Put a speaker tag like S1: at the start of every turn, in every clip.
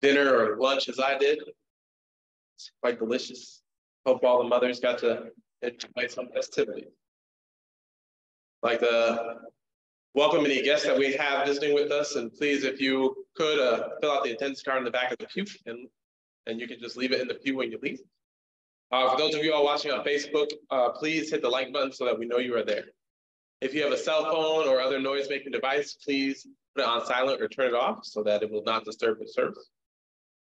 S1: dinner or lunch as I did. It's quite delicious. Hope all the mothers got to enjoy some festivities. Like to welcome any guests that we have visiting with us, and please, if you could, uh, fill out the attendance card in the back of the pew, and, and you can just leave it in the pew when you leave. Uh, for those of you all watching on Facebook, uh, please hit the like button so that we know you are there. If you have a cell phone or other noise-making device, please put it on silent or turn it off so that it will not disturb the service.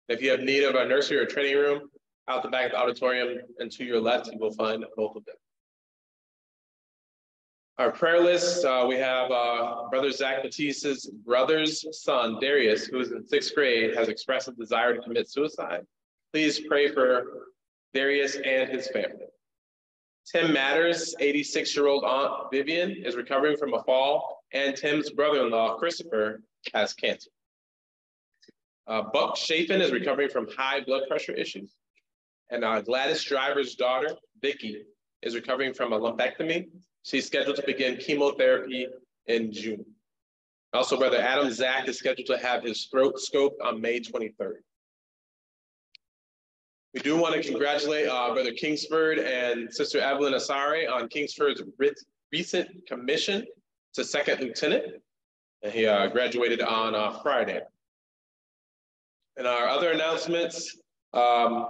S1: If you have need of a nursery or training room, out the back of the auditorium and to your left, you will find both of them. Our prayer list, uh, we have uh, Brother Zach Batisse's brother's son, Darius, who is in sixth grade, has expressed a desire to commit suicide. Please pray for Darius and his family. Tim Matters, 86-year-old aunt Vivian, is recovering from a fall, and Tim's brother-in-law, Christopher, has cancer. Uh, Buck Chafin is recovering from high blood pressure issues. And uh, Gladys Driver's daughter, Vicky, is recovering from a lumpectomy. She's scheduled to begin chemotherapy in June. Also, Brother Adam Zach is scheduled to have his throat scoped on May 23rd. We do want to congratulate uh, Brother Kingsford and Sister Evelyn Asare on Kingsford's recent commission to second lieutenant. And he uh, graduated on uh, Friday. And our other announcements, um,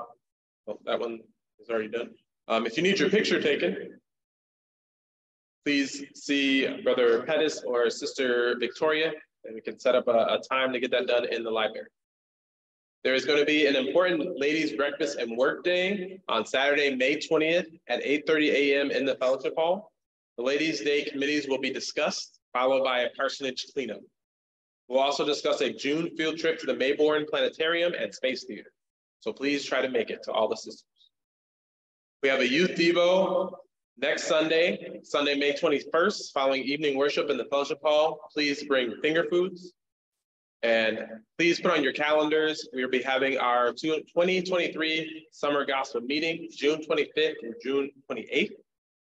S1: well, that one is already done. Um, if you need your picture taken, please see Brother Pettis or Sister Victoria, and we can set up a, a time to get that done in the library. There is going to be an important ladies' breakfast and work day on Saturday, May 20th at 8.30 a.m. in the fellowship hall. The ladies' day committees will be discussed, followed by a parsonage cleanup. We'll also discuss a June field trip to the Mayborn Planetarium and Space Theater. So please try to make it to all the systems. We have a youth Devo next Sunday, Sunday, May 21st, following evening worship in the fellowship hall. Please bring finger foods. And please put on your calendars, we will be having our 2023 summer gospel meeting, June 25th and June 28th.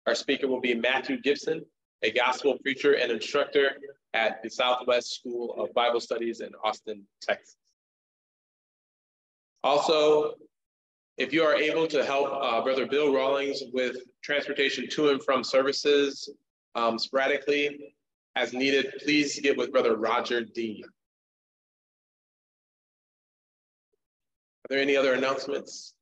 S1: Our speaker will be Matthew Gibson, a gospel preacher and instructor at the Southwest School of Bible Studies in Austin, Texas. Also, if you are able to help uh, Brother Bill Rawlings with transportation to and from services um, sporadically as needed, please get with Brother Roger Dean. Are there any other announcements?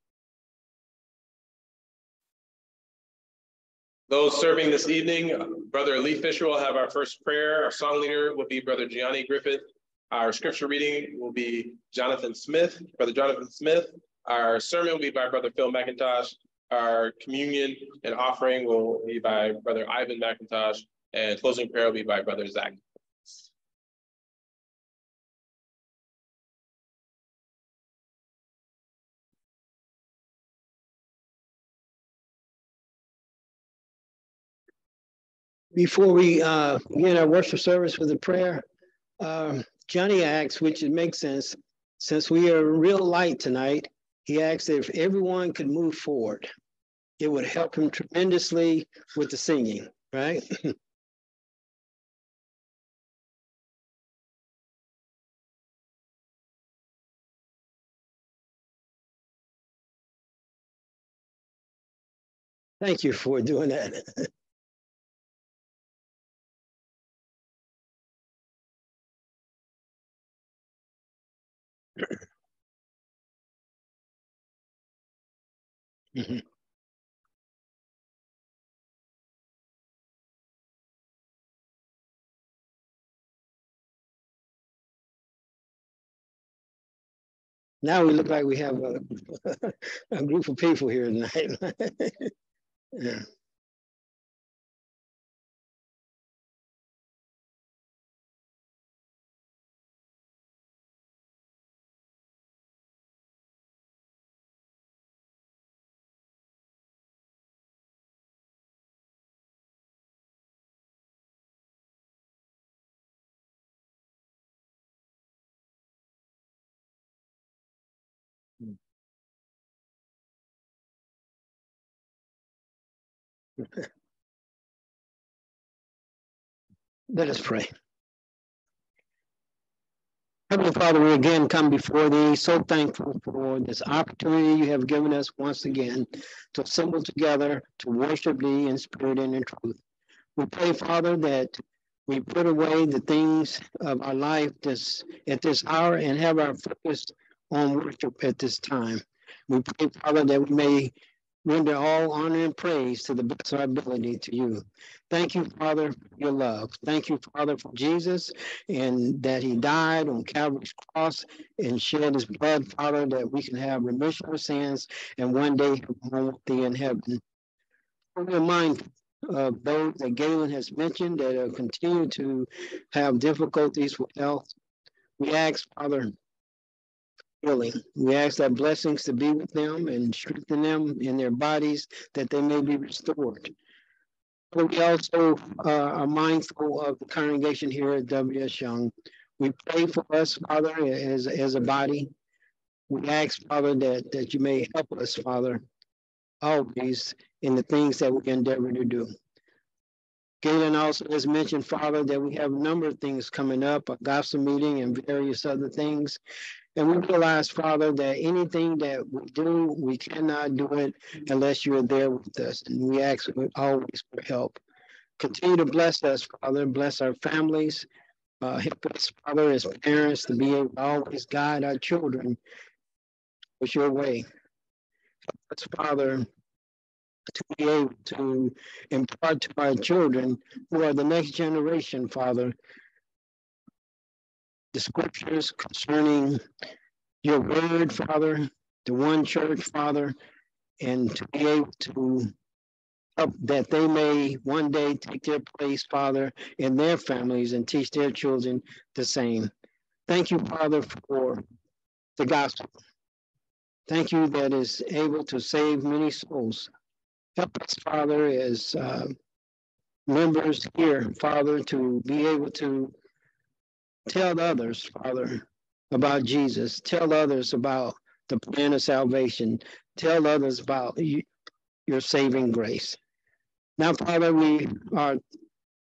S1: Those serving this evening, Brother Lee Fisher will have our first prayer. Our song leader will be Brother Johnny Griffith. Our scripture reading will be Jonathan Smith, Brother Jonathan Smith. Our sermon will be by Brother Phil McIntosh. Our communion and offering will be by Brother Ivan McIntosh. And closing prayer will be by Brother Zach.
S2: Before we uh, begin our worship service with a prayer, uh, Johnny asks, which it makes sense, since we are real light tonight, he asked if everyone could move forward. It would help him tremendously with the singing, right? Thank you for doing that. Mhm. Now we look like we have a, a group of people here tonight. yeah. Let us pray. Heavenly Father, we again come before thee, so thankful for this opportunity you have given us once again to assemble together to worship thee in spirit and in truth. We pray, Father, that we put away the things of our life this at this hour and have our focus on worship at this time. We pray, Father, that we may render all honor and praise to the best of our ability to you. Thank you, Father, for your love. Thank you, Father, for Jesus and that he died on Calvary's cross and shed his blood, Father, that we can have remission of sins and one day thee in heaven. We're mindful of those that Galen has mentioned that have continued to have difficulties with health. We ask, Father, healing. We ask that blessings to be with them and strengthen them in their bodies that they may be restored. But we also uh, are mindful of the congregation here at W.S. Young. We pray for us, Father, as, as a body. We ask, Father, that, that you may help us, Father, always in the things that we endeavor to do. Galen also has mentioned, Father, that we have a number of things coming up, a gospel meeting and various other things. And we realize, Father, that anything that we do, we cannot do it unless you're there with us. And we ask always for help. Continue to bless us, Father. Bless our families. Uh, help us, Father, as parents, to be able to always guide our children with your way. Help us, Father, to be able to impart to our children who are the next generation, Father, the scriptures concerning your word, Father, the one church, Father, and to be able to help that they may one day take their place, Father, in their families and teach their children the same. Thank you, Father, for the gospel. Thank you that is able to save many souls. Help us, Father, as uh, members here, Father, to be able to Tell others, Father, about Jesus. Tell others about the plan of salvation. Tell others about your saving grace. Now, Father, we are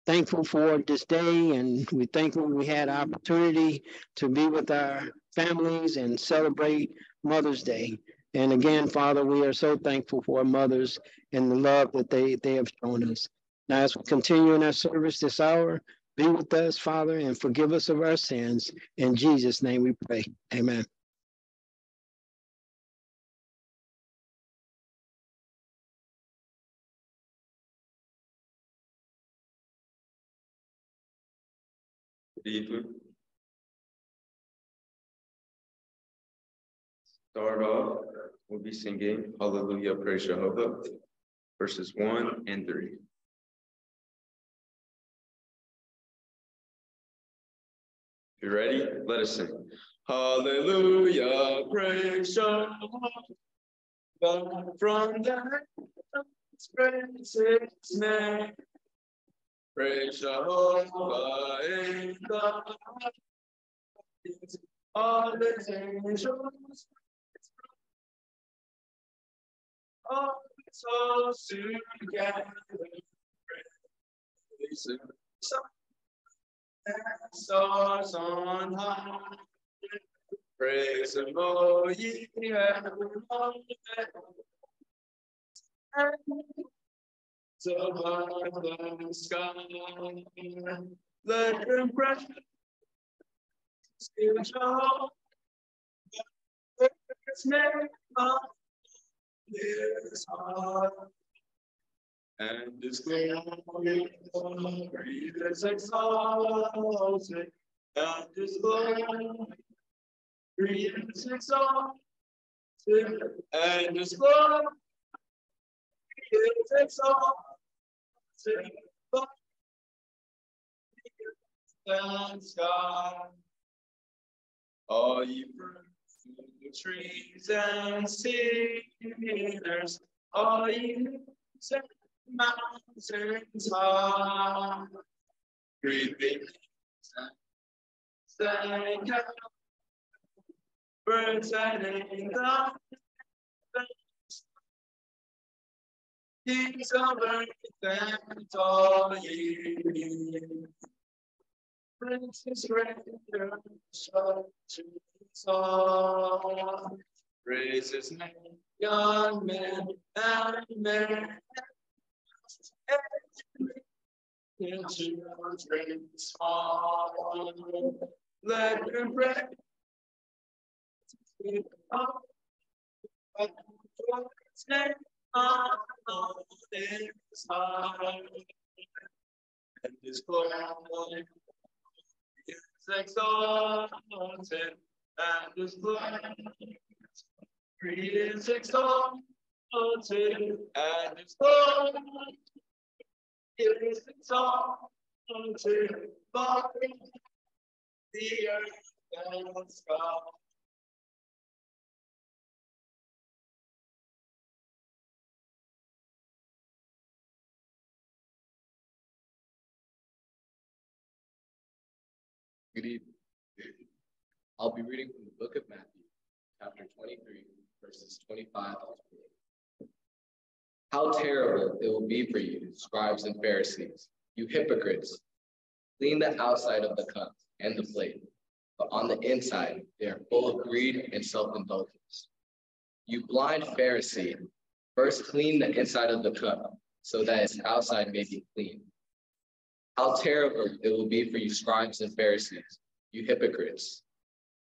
S2: thankful for this day and we thankful we had opportunity to be with our families and celebrate Mother's Day. And again, Father, we are so thankful for our mothers and the love that they, they have shown us. Now, as we continue in our service this hour, be with us, Father, and forgive us of our sins. In Jesus' name we pray. Amen.
S3: Start off, we'll be singing Hallelujah, Praise Jehovah, verses 1 and 3. You ready? Let us sing. Hallelujah, praise God. From the praise his name. Praise Jehovah in God. All the angels. All the souls together. Praise stars on high. Praise the Lord, ye heaven above the sky. Let them precious spiritual His name of this heart and His glory is exalted, and His glory is exalted, and His glory is exalted. And sky, all ye fruit trees and cedars, all ye mountains high, creeping birds and the Kings of earth and all ye Princess render to song. Praise his name, young men and men. Into dreams. Let them heart. And his glory is exalted, and his glory is exalted, and his glory is exalted by the earth and sky.
S4: Good evening. I'll be reading from the book of Matthew, chapter 23, verses 25 to 28. How terrible it will be for you, scribes and Pharisees, you hypocrites! Clean the outside of the cup and the plate, but on the inside they are full of greed and self-indulgence. You blind Pharisee, first clean the inside of the cup, so that its outside may be clean. How terrible it will be for you, scribes and Pharisees, you hypocrites!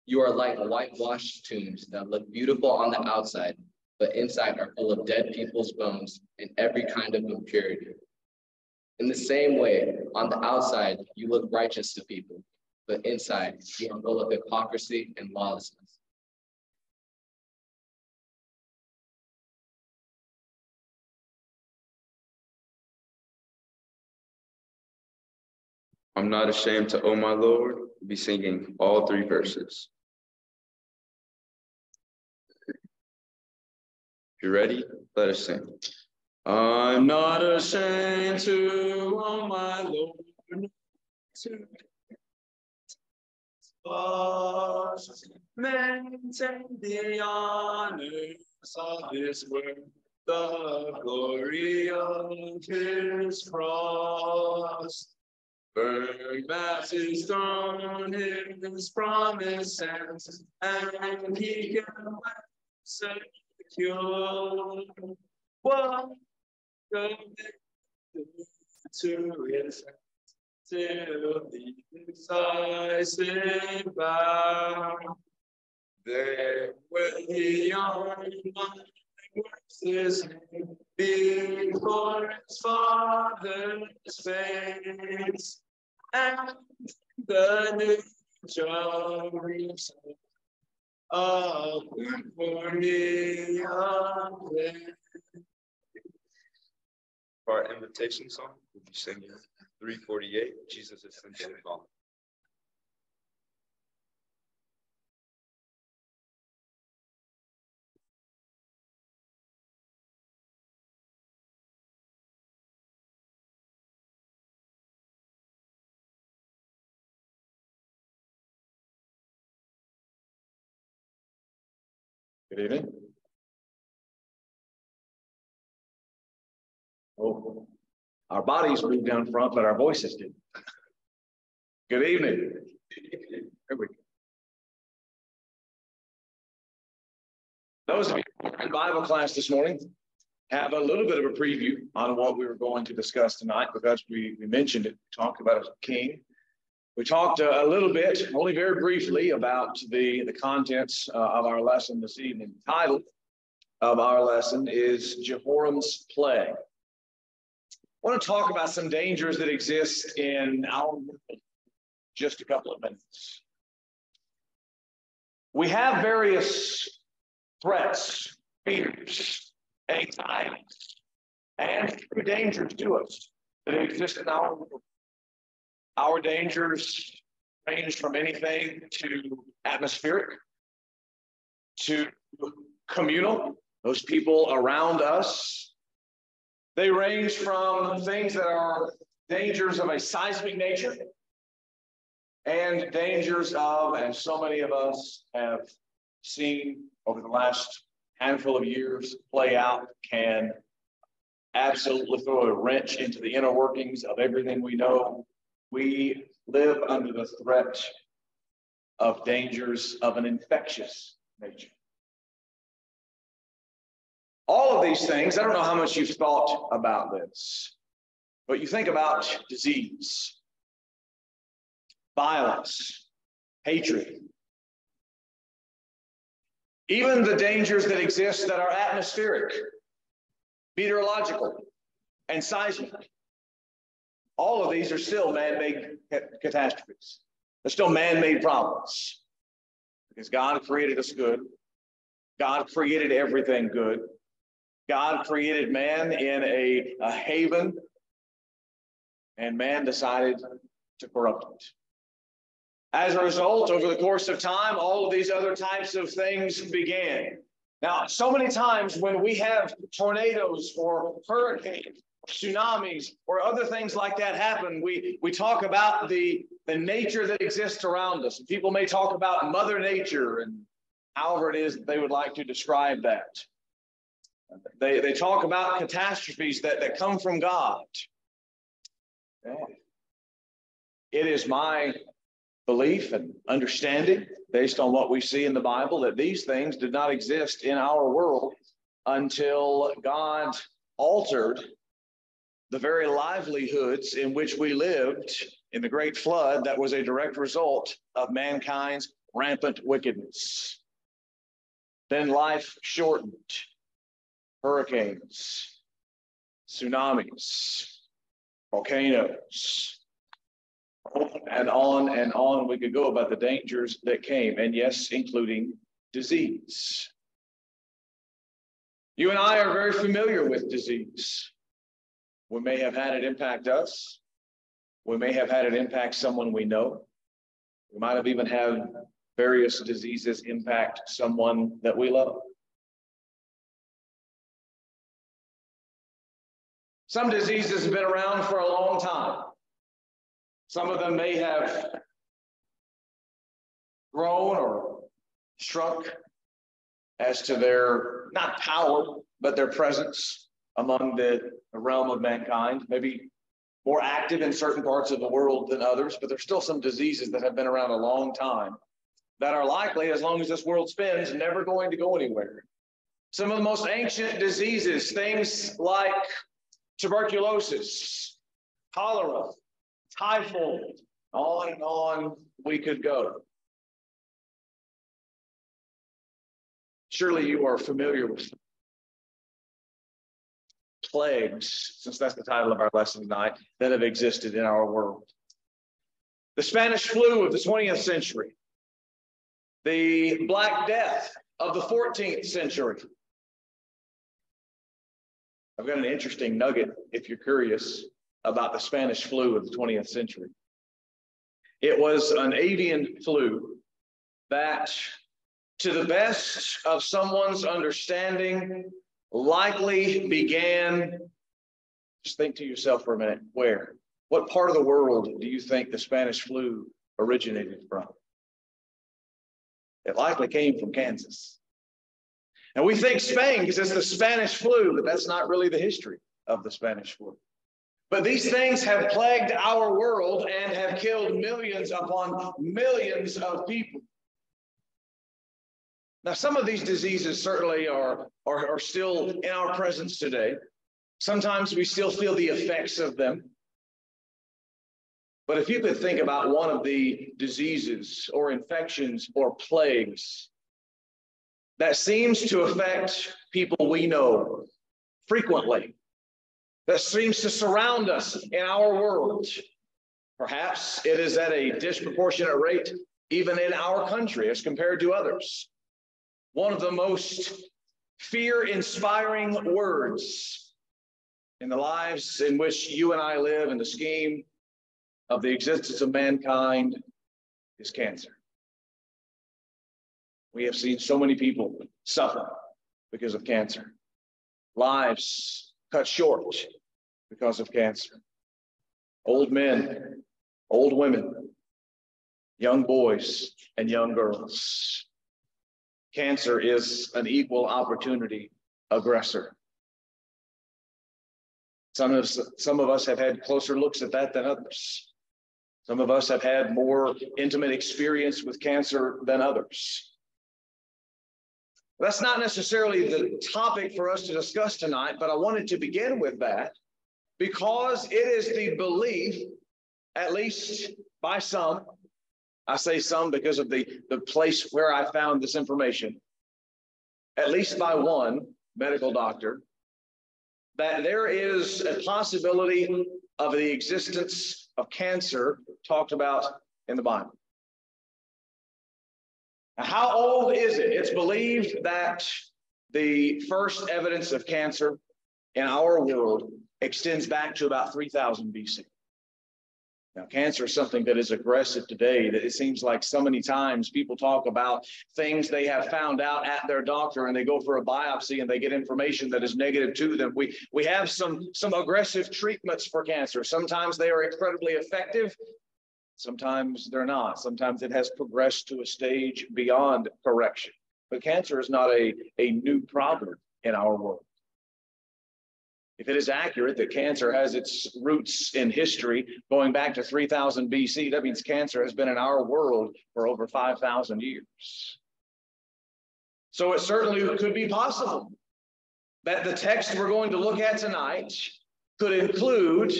S4: You are like whitewashed tombs that look beautiful on the outside, but inside are full of dead people's bones and every kind of impurity. In the same way, on the outside, you look righteous to people, but inside, you are full of hypocrisy and lawlessness.
S3: I'm not ashamed to, oh my Lord, be singing all three verses. You ready? Let us sing. I'm not ashamed to, oh my Lord, maintain the honors of the glory of his cross. His promises, and he can secure what to his till the decisive. There will be on his before his father's face, and the new Jerusalem For our invitation song, we'll be singing 348, Jesus is sincerely calling.
S5: Good evening. Oh, our bodies moved down front, but our voices didn't. Good evening. Here we go. Those of you in Bible class this morning have a little bit of a preview on what we were going to discuss tonight because we, we mentioned it, we talked about a king. We talked a, a little bit, only very briefly, about the, the contents uh, of our lesson this evening. The title of our lesson is Jehoram's Plague. I want to talk about some dangers that exist in our just a couple of minutes. We have various threats, fears, anxieties, and dangers to us that exist in our world. Our dangers range from anything to atmospheric, to communal, those people around us. They range from things that are dangers of a seismic nature and dangers of, and so many of us have seen over the last handful of years play out, can absolutely throw a wrench into the inner workings of everything we know We live under the threat of dangers of an infectious nature. All of these things, I don't know how much you've thought about this, but you think about disease, violence, hatred, even the dangers that exist that are atmospheric, meteorological, and seismic. All of these are still man-made catastrophes. They're still man-made problems. Because God created us good. God created everything good. God created man in a, a haven, and man decided to corrupt it. As a result, over the course of time, all of these other types of things began. Now, so many times when we have tornadoes or hurricanes, tsunamis, or other things like that happen, we, we talk about the, the nature that exists around us. People may talk about Mother Nature and however it is that they would like to describe that. They, they talk about catastrophes that, that come from God. It is my belief and understanding, based on what we see in the Bible, that these things did not exist in our world until God altered the very livelihoods in which we lived in the great flood that was a direct result of mankind's rampant wickedness. Then life shortened hurricanes, tsunamis, volcanoes, and on and on we could go about the dangers that came, and yes, including disease. You and I are very familiar with disease. We may have had it impact us. We may have had it impact someone we know. We might have even had various diseases impact someone that we love. Some diseases have been around for a long time. Some of them may have grown or shrunk as to their, not power, but their presence among the, realm of mankind. Maybe more active in certain parts of the world than others, but there's still some diseases that have been around a long time that are likely, as long as this world spins, never going to go anywhere. Some of the most ancient diseases, things like tuberculosis, cholera, typhoid, on and on we could go. Surely you are familiar with plagues, since that's the title of our lesson tonight, that have existed in our world. The Spanish flu of the 20th century, the Black Death of the 14th century, I've got an interesting nugget if you're curious about the Spanish flu of the 20th century. It was an avian flu that, to the best of someone's understanding, likely began. Just think to yourself for a minute where? What part of the world do you think the Spanish flu originated from? It likely came from Kansas. And we think Spain because it's the Spanish flu, but that's not really the history of the Spanish flu. But these things have plagued our world and have killed millions upon millions of people. Now, some of these diseases certainly are, are, are still in our presence today. Sometimes we still feel the effects of them. But if you could think about one of the diseases or infections or plagues that seems to affect people we know frequently, that seems to surround us in our world. Perhaps it is at a disproportionate rate, even in our country as compared to others. One of the most fear inspiring words in the lives in which you and I live in the scheme of the existence of mankind is cancer. We have seen so many people suffer because of cancer, lives cut short because of cancer, old men, old women, young boys, and young girls. Cancer is an equal opportunity aggressor. Some of, us, some of us have had closer looks at that than others. Some of us have had more intimate experience with cancer than others. That's not necessarily the topic for us to discuss tonight, but I wanted to begin with that because it is the belief, at least by some, I say some because of the, the place where I found this information, at least by one medical doctor, that there is a possibility of the existence of cancer talked about in the Bible. How old is it? It's believed that the first evidence of cancer in our world extends back to about 3000 BC. Now, cancer is something that is aggressive today. It seems like so many times people talk about things they have found out at their doctor, and they go for a biopsy and they get information that is negative to them. We we have some some aggressive treatments for cancer. Sometimes they are incredibly effective. Sometimes they're not. Sometimes it has progressed to a stage beyond correction. But cancer is not a, a new problem in our world. If it is accurate that cancer has its roots in history going back to 3000 BC, that means cancer has been in our world for over 5,000 years. So it certainly could be possible that the text we're going to look at tonight could include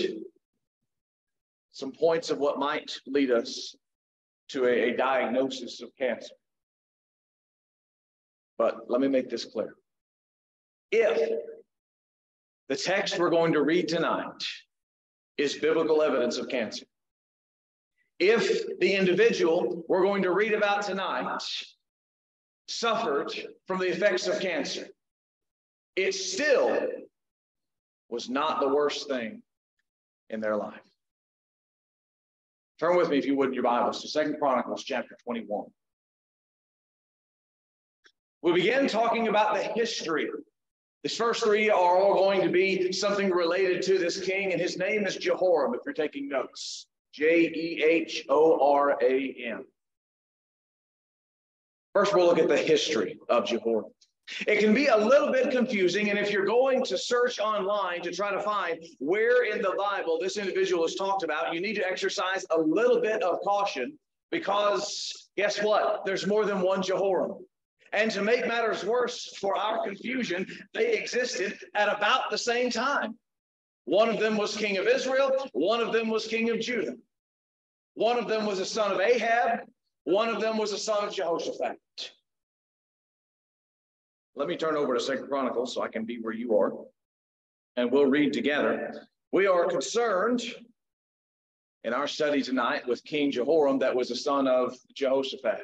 S5: some points of what might lead us to a, a diagnosis of cancer. But let me make this clear. If the text we're going to read tonight is biblical evidence of cancer. If the individual we're going to read about tonight suffered from the effects of cancer, it still was not the worst thing in their life. Turn with me, if you would, in your Bibles to Second Chronicles chapter 21. We begin talking about the history these first three are all going to be something related to this king, and his name is Jehoram, if you're taking notes. J E H O R A M. First, we'll look at the history of Jehoram. It can be a little bit confusing, and if you're going to search online to try to find where in the Bible this individual is talked about, you need to exercise a little bit of caution because guess what? There's more than one Jehoram. And to make matters worse for our confusion, they existed at about the same time. One of them was king of Israel, one of them was king of Judah. One of them was a son of Ahab, one of them was a son of Jehoshaphat. Let me turn over to Second Chronicles so I can be where you are, and we'll read together. We are concerned in our study tonight with King Jehoram, that was a son of Jehoshaphat.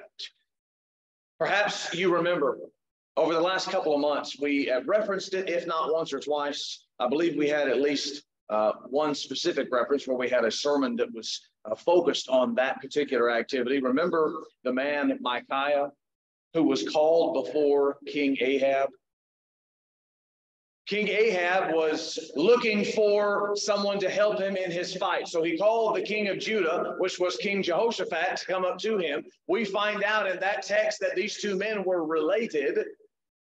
S5: Perhaps you remember over the last couple of months, we have referenced it, if not once or twice. I believe we had at least uh, one specific reference where we had a sermon that was uh, focused on that particular activity. Remember the man Micaiah who was called before King Ahab King Ahab was looking for someone to help him in his fight. So he called the king of Judah, which was King Jehoshaphat, to come up to him. We find out in that text that these two men were related.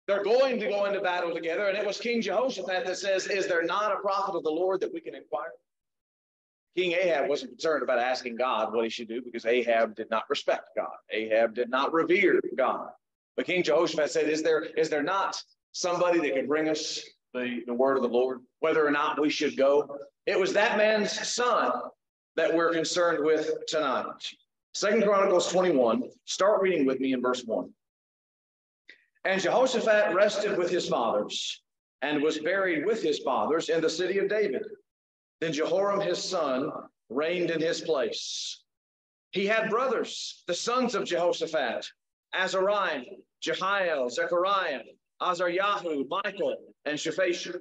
S5: They're going to go into battle together. And it was King Jehoshaphat that says, Is there not a prophet of the Lord that we can inquire? King Ahab wasn't concerned about asking God what he should do because Ahab did not respect God. Ahab did not revere God. But King Jehoshaphat said, Is there, is there not somebody that can bring us the, the word of the Lord, whether or not we should go. It was that man's son that we're concerned with tonight. Second Chronicles 21, start reading with me in verse 1. And Jehoshaphat rested with his fathers and was buried with his fathers in the city of David. Then Jehoram his son reigned in his place. He had brothers, the sons of Jehoshaphat, Azariah, Jehiel, Zechariah, Azaryahu, Michael, and Shephatiah.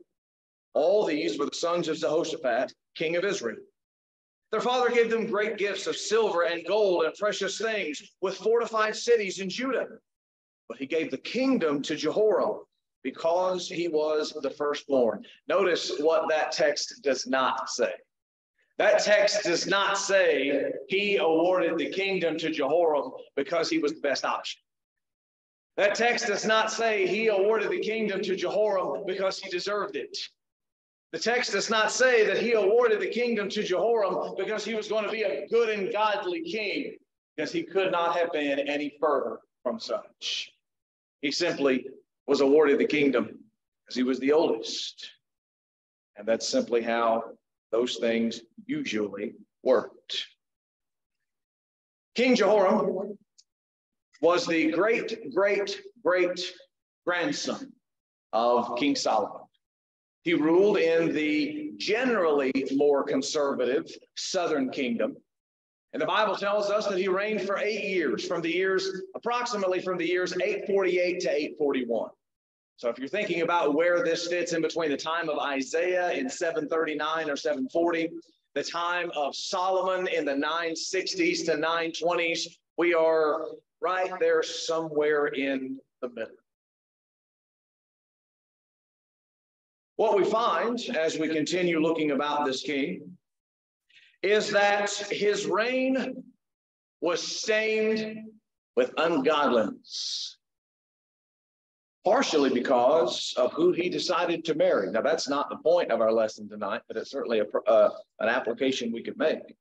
S5: All these were the sons of Jehoshaphat, king of Israel. Their father gave them great gifts of silver and gold and precious things with fortified cities in Judah. But he gave the kingdom to Jehoram because he was the firstborn. Notice what that text does not say. That text does not say he awarded the kingdom to Jehoram because he was the best option. That text does not say he awarded the kingdom to Jehoram because he deserved it. The text does not say that he awarded the kingdom to Jehoram because he was going to be a good and godly king, because he could not have been any further from such. He simply was awarded the kingdom because he was the oldest. And that's simply how those things usually worked. King Jehoram was the great, great, great grandson of King Solomon. He ruled in the generally more conservative southern kingdom. And the Bible tells us that he reigned for eight years, from the years, approximately from the years 848 to 841. So if you're thinking about where this fits in between the time of Isaiah in 739 or 740, the time of Solomon in the 960s to 920s, we are right there somewhere in the middle. What we find as we continue looking about this king is that his reign was stained with ungodliness, partially because of who he decided to marry. Now, that's not the point of our lesson tonight, but it's certainly a, uh, an application we could make.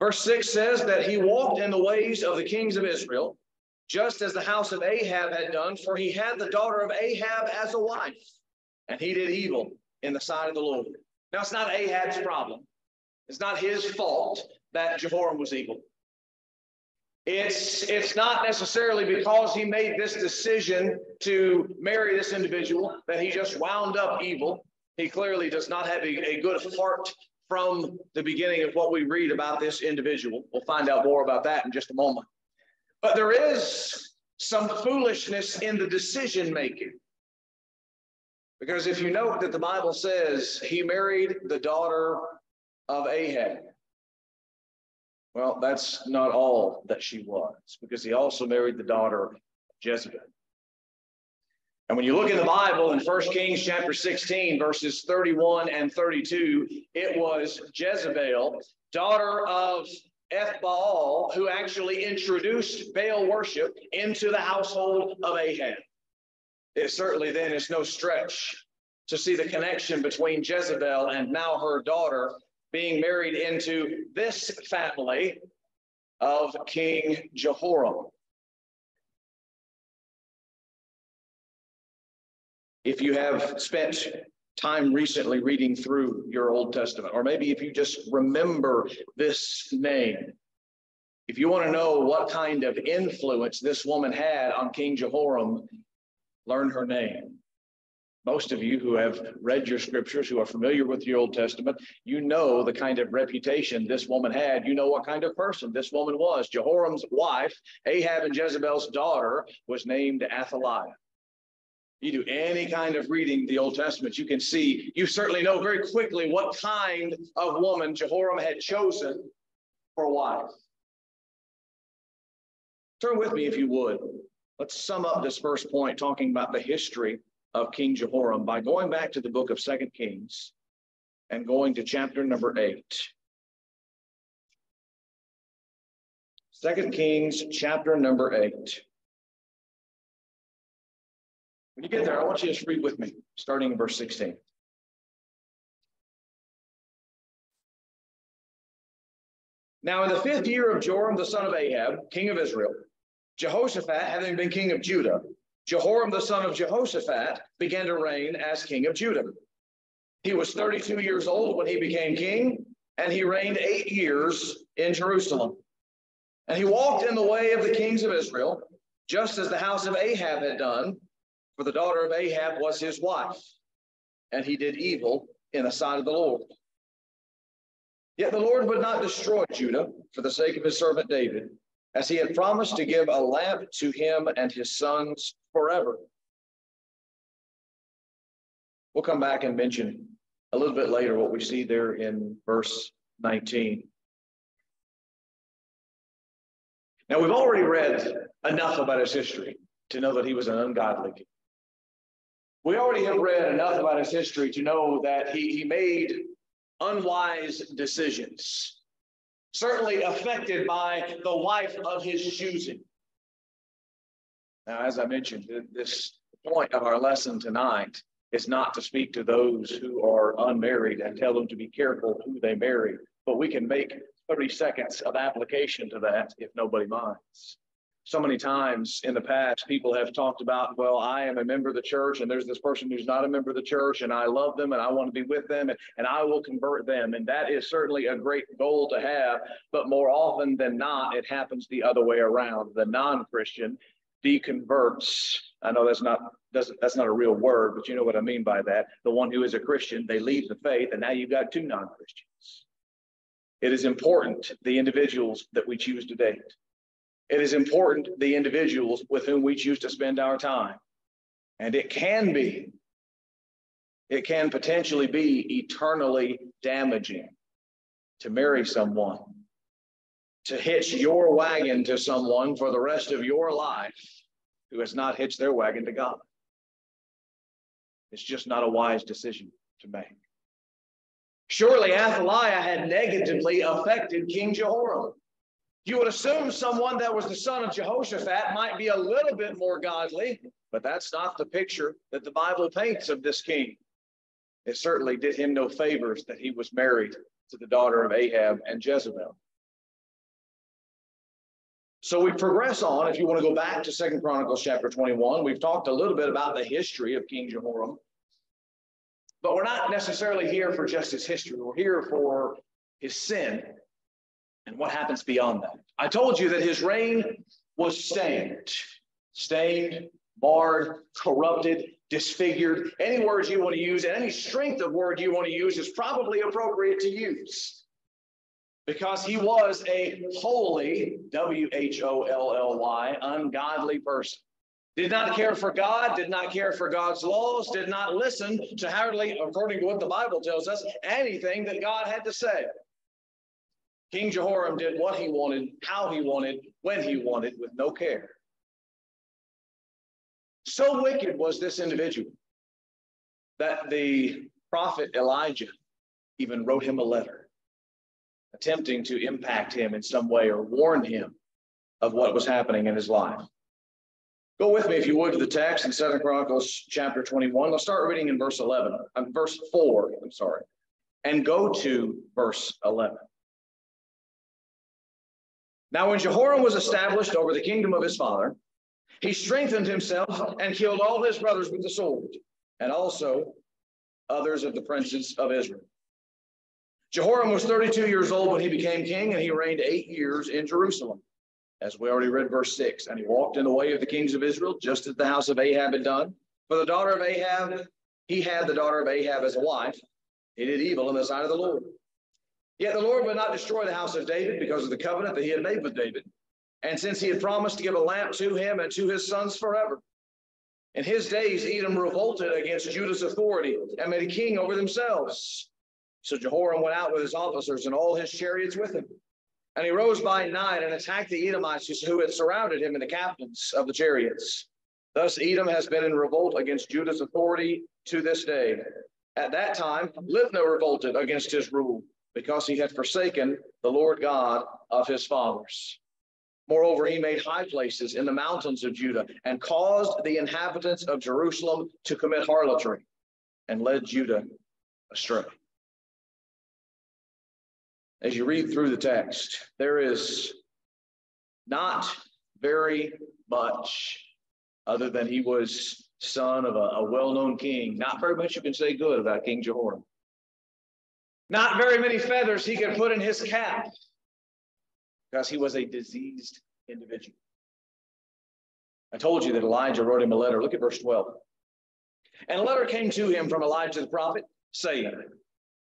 S5: Verse 6 says that he walked in the ways of the kings of Israel, just as the house of Ahab had done, for he had the daughter of Ahab as a wife, and he did evil in the sight of the Lord. Now, it's not Ahab's problem. It's not his fault that Jehoram was evil. It's, it's not necessarily because he made this decision to marry this individual that he just wound up evil. He clearly does not have a, a good heart from the beginning of what we read about this individual. We'll find out more about that in just a moment. But there is some foolishness in the decision making. Because if you note that the Bible says he married the daughter of Ahab. Well, that's not all that she was, because he also married the daughter of Jezebel. And when you look in the Bible in 1 Kings chapter 16, verses 31 and 32, it was Jezebel, daughter of Ethbaal, who actually introduced Baal worship into the household of Ahab. It certainly then is no stretch to see the connection between Jezebel and now her daughter being married into this family of King Jehoram. If you have spent time recently reading through your Old Testament, or maybe if you just remember this name, if you want to know what kind of influence this woman had on King Jehoram, learn her name. Most of you who have read your scriptures, who are familiar with the Old Testament, you know the kind of reputation this woman had. You know what kind of person this woman was. Jehoram's wife, Ahab and Jezebel's daughter, was named Athaliah. You do any kind of reading the Old Testament, you can see, you certainly know very quickly what kind of woman Jehoram had chosen for wife. Turn with me if you would. Let's sum up this first point talking about the history of King Jehoram by going back to the book of Second Kings and going to chapter number eight. Second Kings chapter number eight. When you get there, I want you to just read with me, starting in verse 16. Now, in the fifth year of Joram, the son of Ahab, king of Israel, Jehoshaphat, having been king of Judah, Jehoram the son of Jehoshaphat began to reign as king of Judah. He was 32 years old when he became king, and he reigned eight years in Jerusalem. And he walked in the way of the kings of Israel, just as the house of Ahab had done, for the daughter of Ahab was his wife, and he did evil in the sight of the Lord. Yet the Lord would not destroy Judah for the sake of his servant David, as he had promised to give a lamp to him and his sons forever. We'll come back and mention a little bit later what we see there in verse 19. Now, we've already read enough about his history to know that he was an ungodly king. We already have read enough about his history to know that he, he made unwise decisions, certainly affected by the wife of his choosing. Now, as I mentioned, this point of our lesson tonight is not to speak to those who are unmarried and tell them to be careful who they marry, but we can make 30 seconds of application to that if nobody minds. So many times in the past, people have talked about, well, I am a member of the church, and there's this person who's not a member of the church, and I love them, and I want to be with them, and, and I will convert them. And that is certainly a great goal to have. But more often than not, it happens the other way around. The non Christian deconverts. I know that's not that's, that's not a real word, but you know what I mean by that. The one who is a Christian, they leave the faith, and now you've got two non Christians. It is important the individuals that we choose to date. It is important the individuals with whom we choose to spend our time. And it can be, it can potentially be eternally damaging to marry someone, to hitch your wagon to someone for the rest of your life who has not hitched their wagon to God. It's just not a wise decision to make. Surely Athaliah had negatively affected King Jehoram. You would assume someone that was the son of Jehoshaphat might be a little bit more godly, but that's not the picture that the Bible paints of this king. It certainly did him no favors that he was married to the daughter of Ahab and Jezebel. So we progress on. If you want to go back to Second Chronicles chapter 21, we've talked a little bit about the history of King Jehoram. But we're not necessarily here for just his history. We're here for his sin and what happens beyond that. I told you that his reign was stained, stained, marred, corrupted, disfigured. Any words you want to use, and any strength of word you want to use is probably appropriate to use. Because he was a holy, W H O L L Y, ungodly person. Did not care for God, did not care for God's laws, did not listen to hardly, according to what the Bible tells us, anything that God had to say. King Jehoram did what he wanted, how he wanted, when he wanted, with no care. So wicked was this individual that the prophet Elijah even wrote him a letter, attempting to impact him in some way or warn him of what was happening in his life. Go with me, if you would, to the text in Second Chronicles chapter 21. Let's start reading in verse 11, uh, verse 4, I'm sorry, and go to verse 11. Now, when Jehoram was established over the kingdom of his father, he strengthened himself and killed all his brothers with the sword, and also others of the princes of Israel. Jehoram was 32 years old when he became king, and he reigned eight years in Jerusalem. As we already read verse 6, and he walked in the way of the kings of Israel, just as the house of Ahab had done. For the daughter of Ahab, he had the daughter of Ahab as a wife. He did evil in the sight of the Lord. Yet the Lord would not destroy the house of David because of the covenant that he had made with David. And since he had promised to give a lamp to him and to his sons forever. In his days, Edom revolted against Judah's authority and made a king over themselves. So Jehoram went out with his officers and all his chariots with him. And he rose by night and attacked the Edomites who had surrounded him and the captains of the chariots. Thus, Edom has been in revolt against Judah's authority to this day. At that time, Libnah revolted against his rule because he had forsaken the Lord God of his fathers. Moreover, he made high places in the mountains of Judah and caused the inhabitants of Jerusalem to commit harlotry and led Judah astray. As you read through the text, there is not very much other than he was son of a, a well-known king. Not very much you can say good about King Jehoram. Not very many feathers he could put in his cap because he was a diseased individual. I told you that Elijah wrote him a letter. Look at verse 12. And a letter came to him from Elijah the prophet, saying,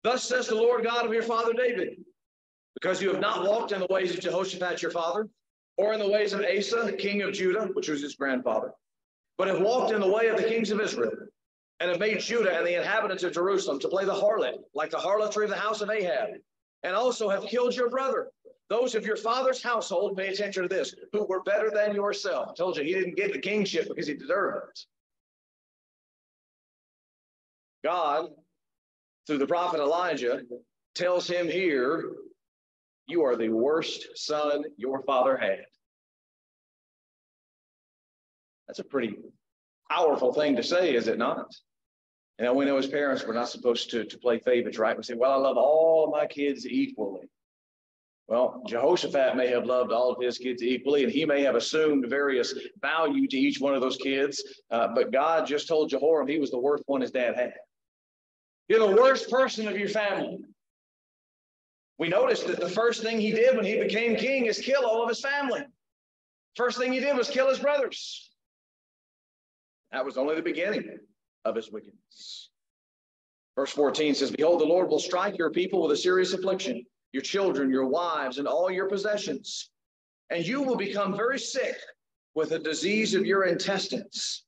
S5: Thus says the Lord God of your father David, because you have not walked in the ways of Jehoshaphat your father, or in the ways of Asa, king of Judah, which was his grandfather, but have walked in the way of the kings of Israel, and have made Judah and the inhabitants of Jerusalem to play the harlot, like the harlotry of the house of Ahab, and also have killed your brother. Those of your father's household, pay attention to this, who were better than yourself. I told you he didn't get the kingship because he deserved it. God, through the prophet Elijah, tells him here, You are the worst son your father had. That's a pretty powerful thing to say, is it not? And we know as parents, we're not supposed to, to play favorites, right? We say, well, I love all my kids equally. Well, Jehoshaphat may have loved all of his kids equally, and he may have assumed various value to each one of those kids. Uh, but God just told Jehoram he was the worst one his dad had. You're the worst person of your family. We noticed that the first thing he did when he became king is kill all of his family. First thing he did was kill his brothers. That was only the beginning of his wickedness. Verse 14 says, Behold, the Lord will strike your people with a serious affliction, your children, your wives, and all your possessions. And you will become very sick with a disease of your intestines,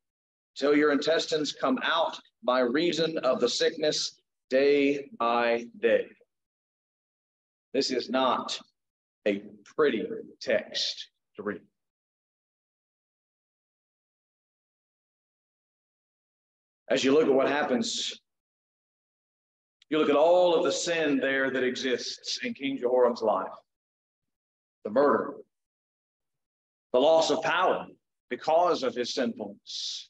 S5: till your intestines come out by reason of the sickness day by day. This is not a pretty text to read. As you look at what happens, you look at all of the sin there that exists in King Jehoram's life. The murder, the loss of power because of his sinfulness,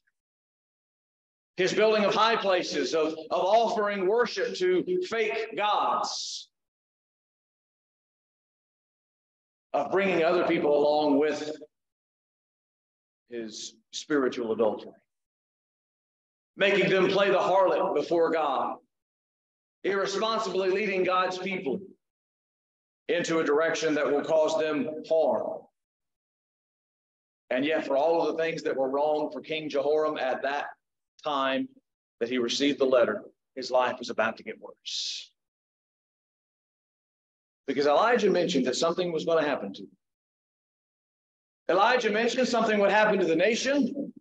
S5: his building of high places, of, of offering worship to fake gods, of bringing other people along with his spiritual adultery making them play the harlot before God, irresponsibly leading God's people into a direction that will cause them harm. And yet, for all of the things that were wrong for King Jehoram at that time that he received the letter, his life was about to get worse. Because Elijah mentioned that something was going to happen to him. Elijah mentioned something would happen to the nation,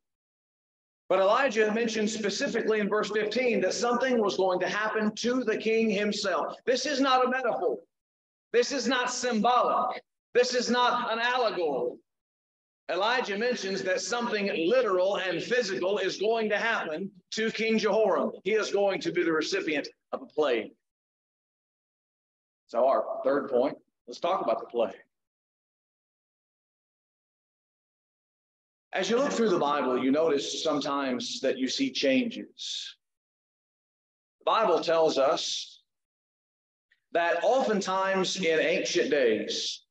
S5: but Elijah mentioned specifically in verse 15 that something was going to happen to the king himself. This is not a metaphor. This is not symbolic. This is not an allegory. Elijah mentions that something literal and physical is going to happen to King Jehoram. He is going to be the recipient of a plague. So, our third point, let's talk about the plague. As you look through the Bible, you notice sometimes that you see changes. The Bible tells us that oftentimes in ancient days,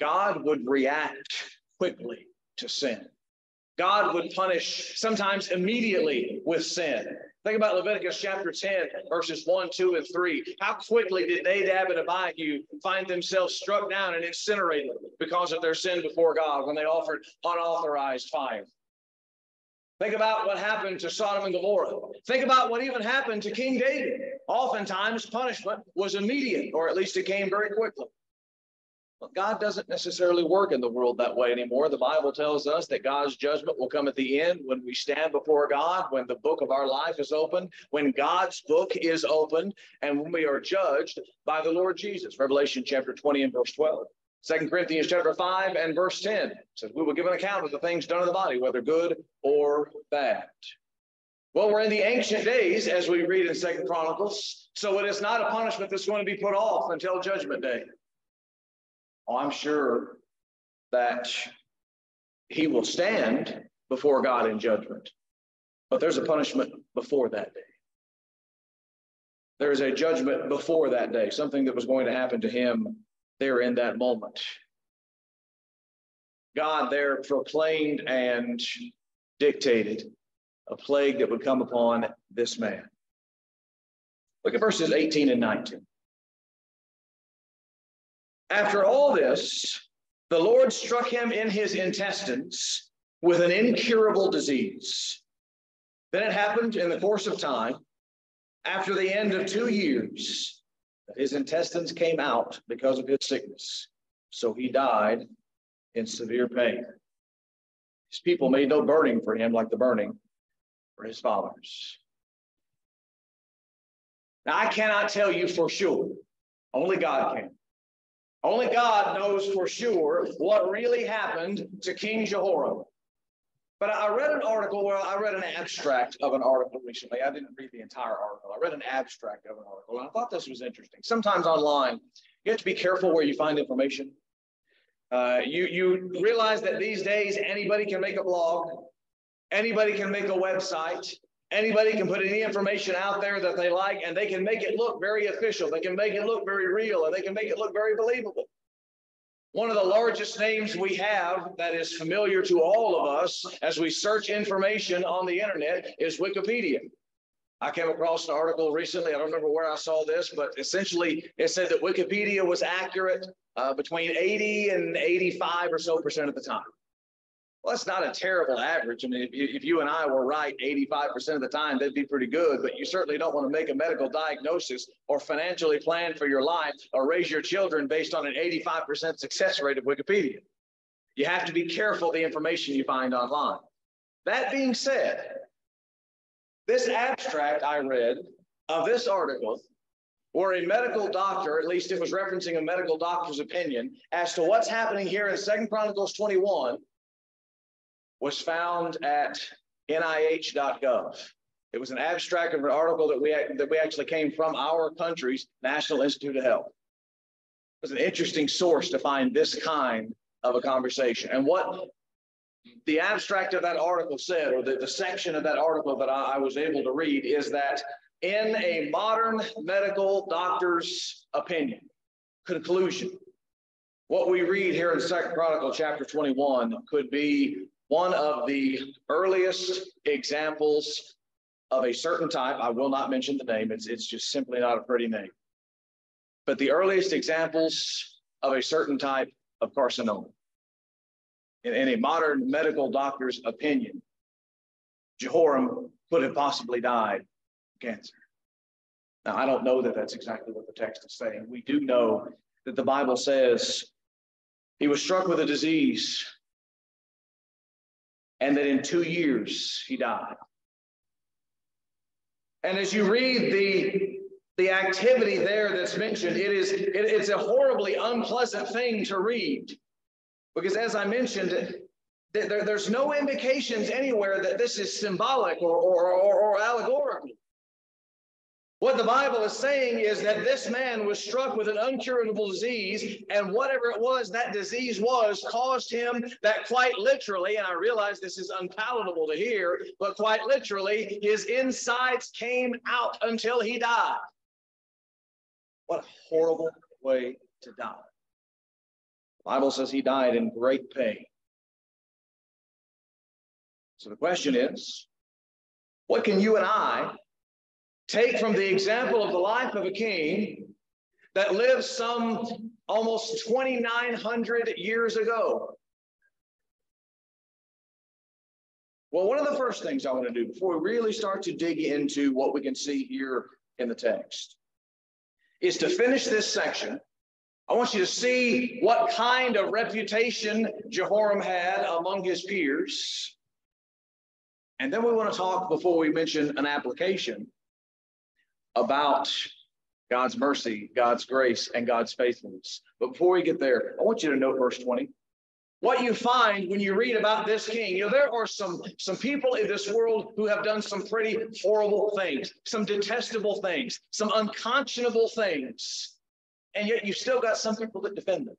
S5: God would react quickly to sin. God would punish sometimes immediately with sin. Think about Leviticus chapter 10, verses 1, 2, and 3. How quickly did Nadab and Abihu find themselves struck down and incinerated because of their sin before God when they offered unauthorized fire? Think about what happened to Sodom and Gomorrah. Think about what even happened to King David. Oftentimes, punishment was immediate, or at least it came very quickly. But God doesn't necessarily work in the world that way anymore. The Bible tells us that God's judgment will come at the end when we stand before God, when the book of our life is opened, when God's book is opened, and when we are judged by the Lord Jesus. Revelation chapter 20 and verse 12. Second Corinthians chapter 5 and verse 10 says, We will give an account of the things done in the body, whether good or bad. Well, we're in the ancient days, as we read in Second Chronicles, so it is not a punishment that's going to be put off until judgment day. Oh, I'm sure that he will stand before God in judgment. But there's a punishment before that day. There is a judgment before that day, something that was going to happen to him there in that moment. God there proclaimed and dictated a plague that would come upon this man. Look at verses 18 and 19. After all this, the Lord struck him in his intestines with an incurable disease. Then it happened in the course of time, after the end of two years, that his intestines came out because of his sickness. So he died in severe pain. His people made no burning for him like the burning for his fathers. Now, I cannot tell you for sure, only God can. Only God knows for sure what really happened to King Jehoram. But I read an article where I read an abstract of an article recently. I didn't read the entire article. I read an abstract of an article, and I thought this was interesting. Sometimes online, you have to be careful where you find information. Uh, you you realize that these days anybody can make a blog, anybody can make a website, Anybody can put any information out there that they like, and they can make it look very official. They can make it look very real, and they can make it look very believable. One of the largest names we have that is familiar to all of us as we search information on the internet is Wikipedia. I came across an article recently. I don't remember where I saw this, but essentially it said that Wikipedia was accurate uh, between 80 and 85 or so percent of the time. Well, that's not a terrible average. I mean, if you, if you and I were right 85% of the time, that'd be pretty good, but you certainly don't want to make a medical diagnosis or financially plan for your life or raise your children based on an 85% success rate of Wikipedia. You have to be careful the information you find online. That being said, this abstract I read of this article where a medical doctor, at least it was referencing a medical doctor's opinion as to what's happening here in Second Chronicles 21 was found at nih.gov. It was an abstract of an article that we, that we actually came from our country's National Institute of Health. It was an interesting source to find this kind of a conversation. And what the abstract of that article said, or the, the section of that article that I, I was able to read, is that in a modern medical doctor's opinion, conclusion, what we read here in Second Chronicle chapter 21 could be one of the earliest examples of a certain type. I will not mention the name, it's, it's just simply not a pretty name. But the earliest examples of a certain type of carcinoma. In, in a modern medical doctor's opinion, Jehoram could have possibly died of cancer. Now, I don't know that that's exactly what the text is saying. We do know that the Bible says he was struck with a disease and that in two years he died. And as you read the, the activity there that's mentioned, it is it, it's a horribly unpleasant thing to read. Because as I mentioned, there, there's no indications anywhere that this is symbolic or, or, or, or allegorical. What the Bible is saying is that this man was struck with an uncurable disease, and whatever it was that disease was caused him that quite literally, and I realize this is unpalatable to hear, but quite literally, his insides came out until he died. What a horrible way to die. The Bible says he died in great pain. So the question is, what can you and I take from the example of the life of a king that lived some almost 2,900 years ago. Well, one of the first things I want to do before we really start to dig into what we can see here in the text is to finish this section. I want you to see what kind of reputation Jehoram had among his peers. And then we want to talk before we mention an application about God's mercy, God's grace, and God's faithfulness. But before we get there, I want you to note verse 20. What you find when you read about this king, you know, there are some, some people in this world who have done some pretty horrible things, some detestable things, some unconscionable things. And yet you've still got some people that defend them.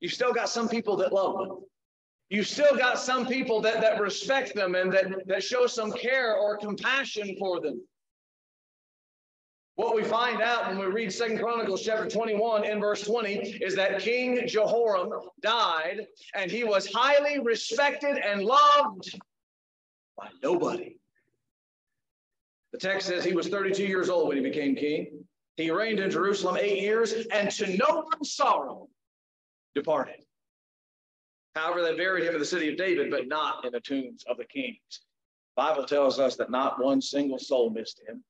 S5: You've still got some people that love them. You've still got some people that, that respect them and that, that show some care or compassion for them. What we find out when we read Second Chronicles chapter 21 in verse 20 is that King Jehoram died and he was highly respected and loved by nobody. The text says he was 32 years old when he became king. He reigned in Jerusalem eight years and to no one's sorrow departed. However, they buried him in the city of David, but not in the tombs of the kings. The Bible tells us that not one single soul missed him.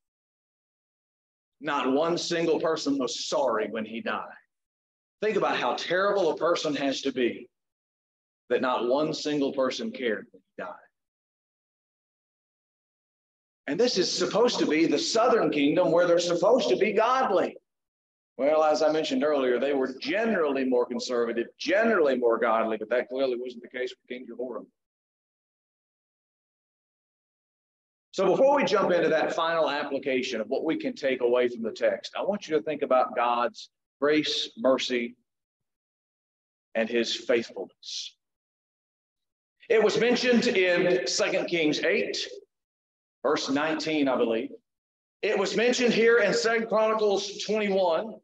S5: Not one single person was sorry when he died. Think about how terrible a person has to be that not one single person cared when he died. And this is supposed to be the southern kingdom where they're supposed to be godly. Well, as I mentioned earlier, they were generally more conservative, generally more godly, but that clearly wasn't the case with King Jehoram. So before we jump into that final application of what we can take away from the text, I want you to think about God's grace, mercy, and his faithfulness. It was mentioned in 2 Kings 8 verse 19, I believe. It was mentioned here in Second Chronicles 21.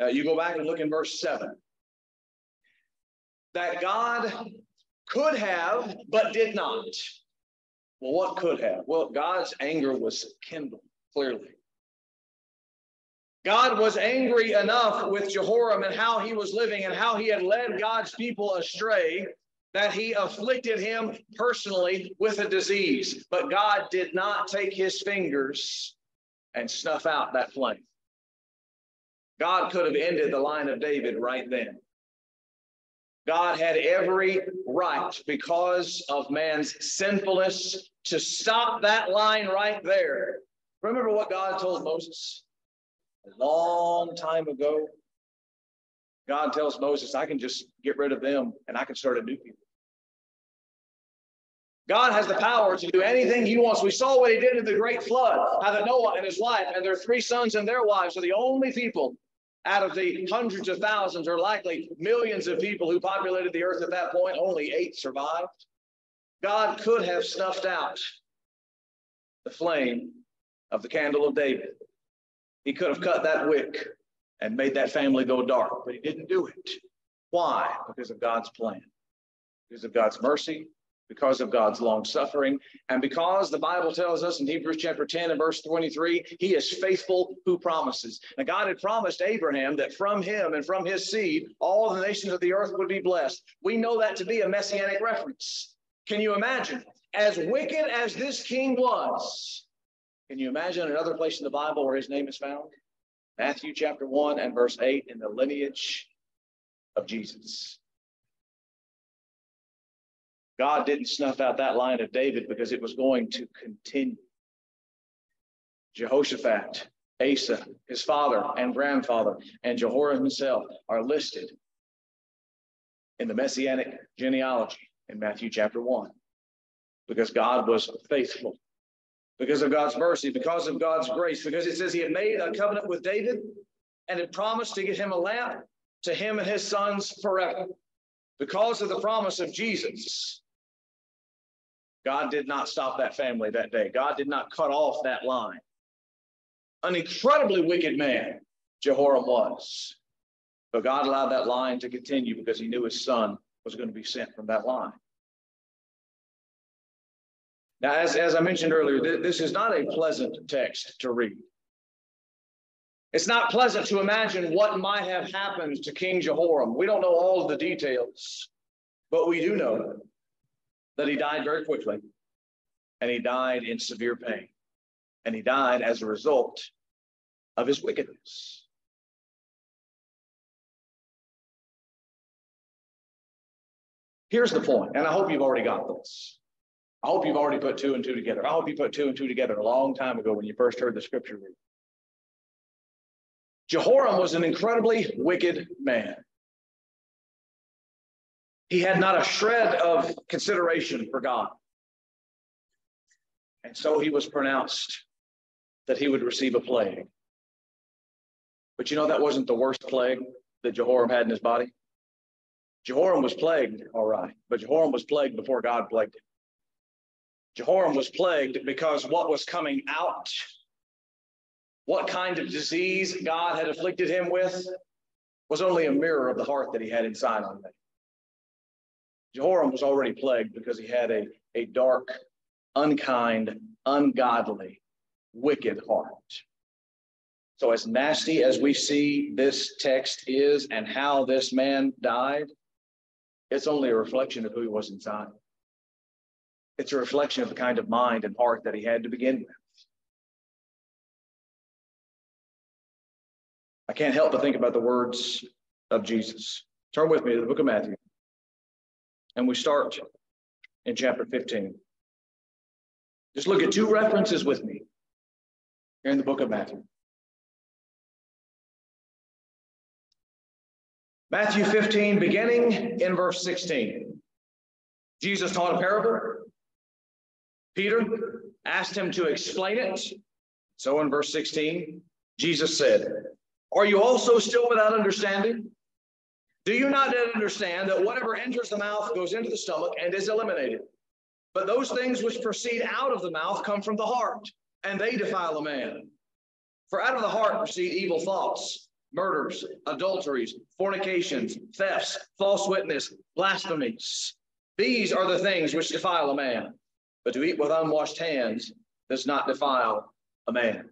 S5: Uh, you go back and look in verse 7. That God could have, but did not. Well, what could have? Well, God's anger was kindled, clearly. God was angry enough with Jehoram and how he was living and how he had led God's people astray that he afflicted him personally with a disease. But God did not take his fingers and snuff out that flame. God could have ended the line of David right then. God had every right because of man's sinfulness to stop that line right there. Remember what God told Moses a long time ago? God tells Moses, I can just get rid of them and I can start a new people. God has the power to do anything he wants. We saw what he did in the great flood, how that Noah and his wife and their three sons and their wives are the only people out of the hundreds of thousands or likely millions of people who populated the earth at that point, only eight survived. God could have snuffed out the flame of the candle of David. He could have cut that wick and made that family go dark, but he didn't do it. Why? Because of God's plan, because of God's mercy, because of God's long suffering, and because the Bible tells us in Hebrews chapter 10 and verse 23, he is faithful who promises. Now, God had promised Abraham that from him and from his seed, all the nations of the earth would be blessed. We know that to be a messianic reference. Can you imagine? As wicked as this king was, can you imagine another place in the Bible where his name is found? Matthew chapter 1 and verse 8 in the lineage of Jesus. God didn't snuff out that line of David because it was going to continue. Jehoshaphat, Asa, his father and grandfather, and Jehoram himself are listed in the messianic genealogy in Matthew chapter 1 because God was faithful, because of God's mercy, because of God's grace, because it says he had made a covenant with David and had promised to give him a lamp to him and his sons forever. Because of the promise of Jesus, God did not stop that family that day. God did not cut off that line. An incredibly wicked man, Jehoram was. But God allowed that line to continue because he knew his son was going to be sent from that line. Now, as, as I mentioned earlier, th this is not a pleasant text to read. It's not pleasant to imagine what might have happened to King Jehoram. We don't know all of the details, but we do know that he died very quickly and he died in severe pain. And he died as a result of his wickedness. Here's the point, and I hope you've already got this. I hope you've already put two and two together. I hope you put two and two together a long time ago when you first heard the scripture read. Jehoram was an incredibly wicked man. He had not a shred of consideration for God. And so he was pronounced that he would receive a plague. But you know, that wasn't the worst plague that Jehoram had in his body. Jehoram was plagued, all right, but Jehoram was plagued before God plagued him. Jehoram was plagued because what was coming out, what kind of disease God had afflicted him with, was only a mirror of the heart that he had inside on him. Jehoram was already plagued because he had a, a dark, unkind, ungodly, wicked heart. So, as nasty as we see this text is and how this man died, it's only a reflection of who he was inside. It's a reflection of the kind of mind and heart that he had to begin with. I can't help but think about the words of Jesus. Turn with me to the book of Matthew. And we start in chapter 15. Just look at two references with me here in the book of Matthew. Matthew 15, beginning in verse 16. Jesus taught a parable. Peter asked him to explain it. So in verse 16, Jesus said, Are you also still without understanding? Do you not understand that whatever enters the mouth goes into the stomach and is eliminated? But those things which proceed out of the mouth come from the heart, and they defile a man. For out of the heart proceed evil thoughts, murders, adulteries, fornications, thefts, false witness, blasphemies. These are the things which defile a man. But to eat with unwashed hands does not defile a man.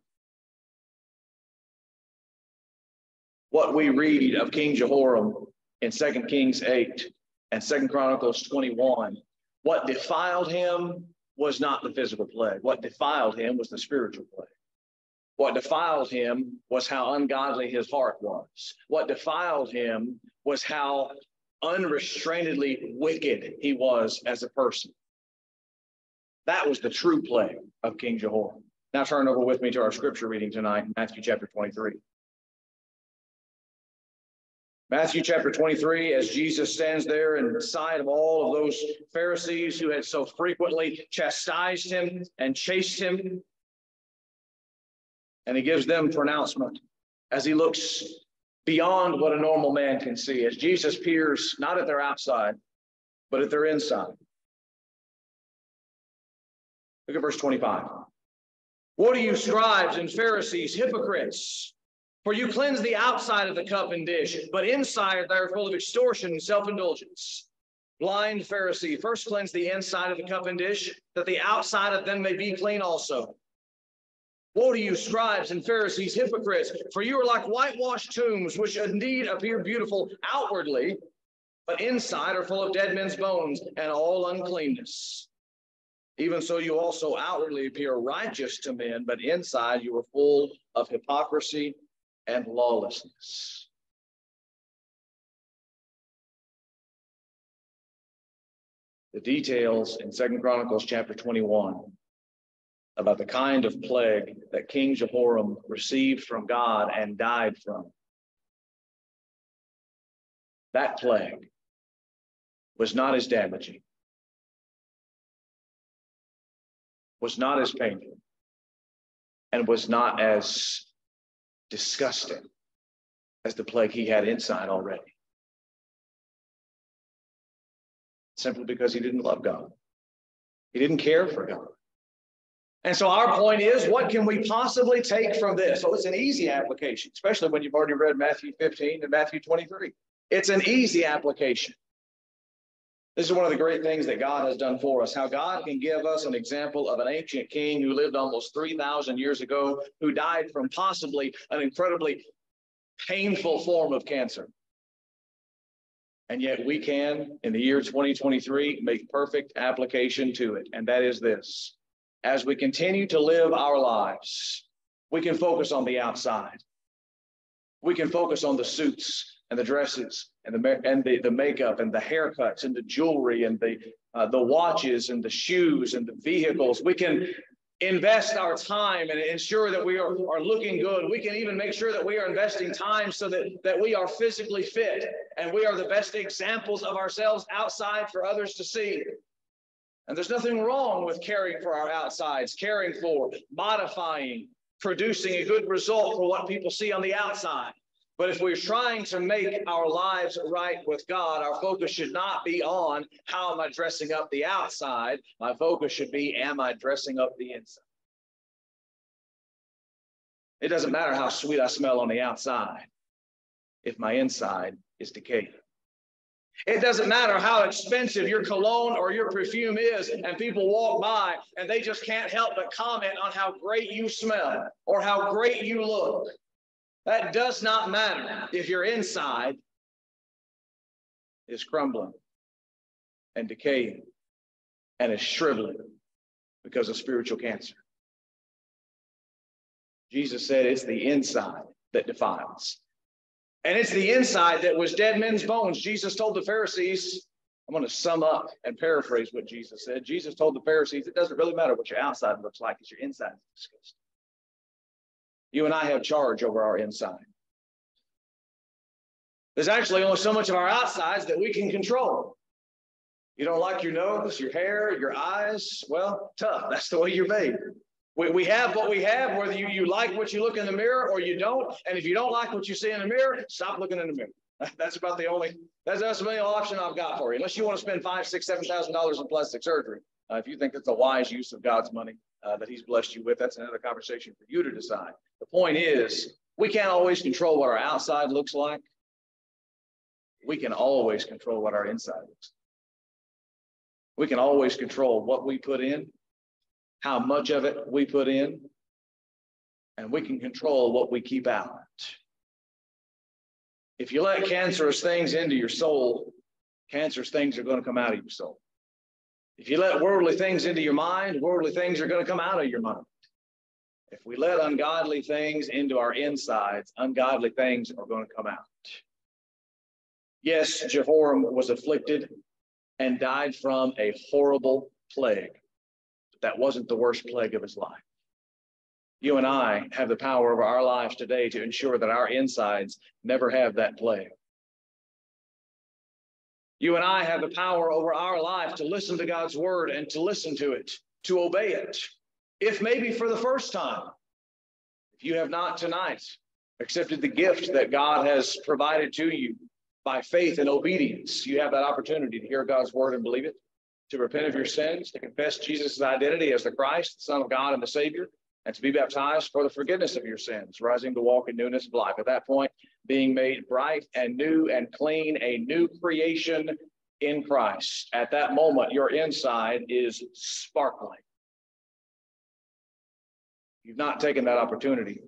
S5: What we read of King Jehoram in Second Kings 8 and Second Chronicles 21 what defiled him was not the physical plague. What defiled him was the spiritual plague. What defiled him was how ungodly his heart was. What defiled him was how unrestrainedly wicked he was as a person. That was the true plague of King Jehoram. Now turn over with me to our scripture reading tonight, Matthew chapter 23. Matthew chapter 23, as Jesus stands there in the sight of all of those Pharisees who had so frequently chastised him and chased him. And he gives them pronouncement as he looks beyond what a normal man can see, as Jesus peers not at their outside, but at their inside. Look at verse 25. What are you, scribes and Pharisees, hypocrites? For you cleanse the outside of the cup and dish, but inside they are full of extortion and self indulgence. Blind Pharisee, first cleanse the inside of the cup and dish, that the outside of them may be clean also. Woe to you, scribes and Pharisees, hypocrites, for you are like whitewashed tombs, which indeed appear beautiful outwardly, but inside are full of dead men's bones and all uncleanness. Even so, you also outwardly appear righteous to men, but inside you are full of hypocrisy and lawlessness. The details in Second Chronicles chapter 21 about the kind of plague that King Jehoram received from God and died from. That plague was not as damaging, was not as painful, and was not as disgusting as the plague he had inside already. Simply because he didn't love God. He didn't care for God. And so our point is, what can we possibly take from this? Well, it's an easy application, especially when you've already read Matthew 15 and Matthew 23. It's an easy application. This is one of the great things that God has done for us, how God can give us an example of an ancient king who lived almost 3,000 years ago, who died from possibly an incredibly painful form of cancer. And yet we can, in the year 2023, make perfect application to it. And that is this as we continue to live our lives, we can focus on the outside. We can focus on the suits and the dresses and the and the, the makeup and the haircuts and the jewelry and the uh, the watches and the shoes and the vehicles. We can invest our time and ensure that we are, are looking good. We can even make sure that we are investing time so that, that we are physically fit and we are the best examples of ourselves outside for others to see. And there's nothing wrong with caring for our outsides, caring for, modifying, producing a good result for what people see on the outside. But if we're trying to make our lives right with God, our focus should not be on how am I dressing up the outside. My focus should be, am I dressing up the inside? It doesn't matter how sweet I smell on the outside if my inside is decayed. It doesn't matter how expensive your cologne or your perfume is, and people walk by and they just can't help but comment on how great you smell or how great you look. That does not matter if your inside is crumbling and decaying and is shriveling because of spiritual cancer. Jesus said it's the inside that defiles. And it's the inside that was dead men's bones. Jesus told the Pharisees, I'm going to sum up and paraphrase what Jesus said. Jesus told the Pharisees, it doesn't really matter what your outside looks like, it's your inside that's disgusting. You and I have charge over our inside. There's actually only so much of our outsides that we can control. You don't like your nose, your hair, your eyes? Well, tough. That's the way you're made. We, we have what we have, whether you, you like what you look in the mirror or you don't. And if you don't like what you see in the mirror, stop looking in the mirror. That's about the only that's, that's the only option I've got for you. Unless you want to spend five, six, seven thousand dollars in plastic surgery. Uh, if you think it's a wise use of God's money uh, that He's blessed you with, that's another conversation for you to decide. Point is, we can't always control what our outside looks like. We can always control what our inside looks. We can always control what we put in, how much of it we put in, and we can control what we keep out. If you let cancerous things into your soul, cancerous things are going to come out of your soul. If you let worldly things into your mind, worldly things are going to come out of your mind. If we let ungodly things into our insides, ungodly things are going to come out. Yes, Jehoram was afflicted and died from a horrible plague, but that wasn't the worst plague of his life. You and I have the power over our lives today to ensure that our insides never have that plague. You and I have the power over our life to listen to God's word and to listen to it, to obey it. If maybe for the first time, if you have not tonight accepted the gift that God has provided to you by faith and obedience, you have that opportunity to hear God's word and believe it, to repent of your sins, to confess Jesus' identity as the Christ, the Son of God and the Savior, and to be baptized for the forgiveness of your sins, rising to walk in newness of life. At that point, being made bright and new and clean, a new creation in Christ. At that moment, your inside is sparkling. You've not taken that opportunity.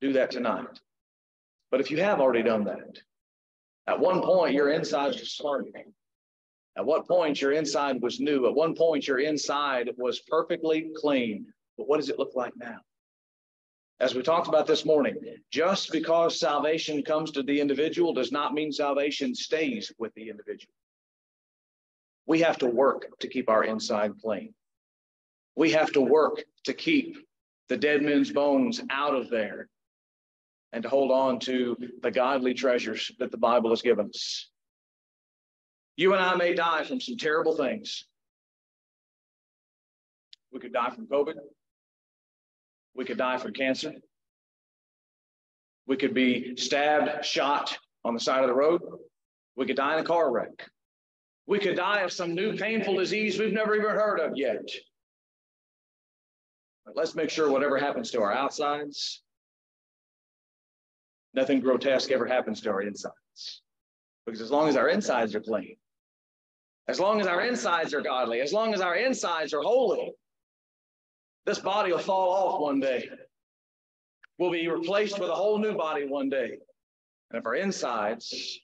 S5: Do that tonight. But if you have already done that, at one point your inside was sparkling. At what point your inside was new. At one point your inside was perfectly clean. But what does it look like now? As we talked about this morning, just because salvation comes to the individual does not mean salvation stays with the individual. We have to work to keep our inside clean. We have to work to keep the dead men's bones out of there and to hold on to the godly treasures that the Bible has given us. You and I may die from some terrible things. We could die from COVID. We could die from cancer. We could be stabbed, shot on the side of the road. We could die in a car wreck. We could die of some new painful disease we've never even heard of yet. But let's make sure whatever happens to our outsides, nothing grotesque ever happens to our insides. Because as long as our insides are clean, as long as our insides are godly, as long as our insides are holy, this body will fall off one day. We'll be replaced with a whole new body one day. And if our insides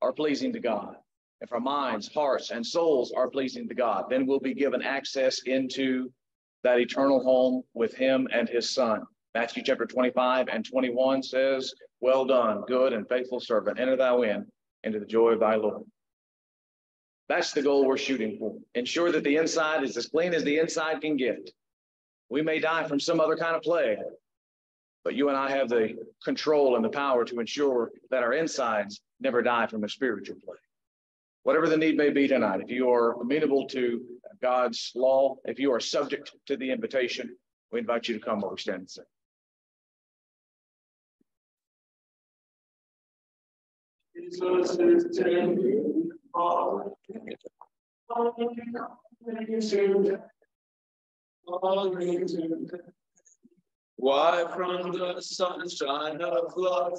S5: are pleasing to God, if our minds, hearts, and souls are pleasing to God, then we'll be given access into that eternal home with Him and His Son. Matthew chapter 25 and 21 says, Well done, good and faithful servant, enter thou in into the joy of thy Lord. That's the goal we're shooting for. Ensure that the inside is as clean as the inside can get. We may die from some other kind of plague, but you and I have the control and the power to ensure that our insides never die from a spiritual plague. Whatever the need may be tonight, if you are amenable to God's law, if you are subject to the invitation, we invite you to come while we stand and sing. Why from the sunshine of love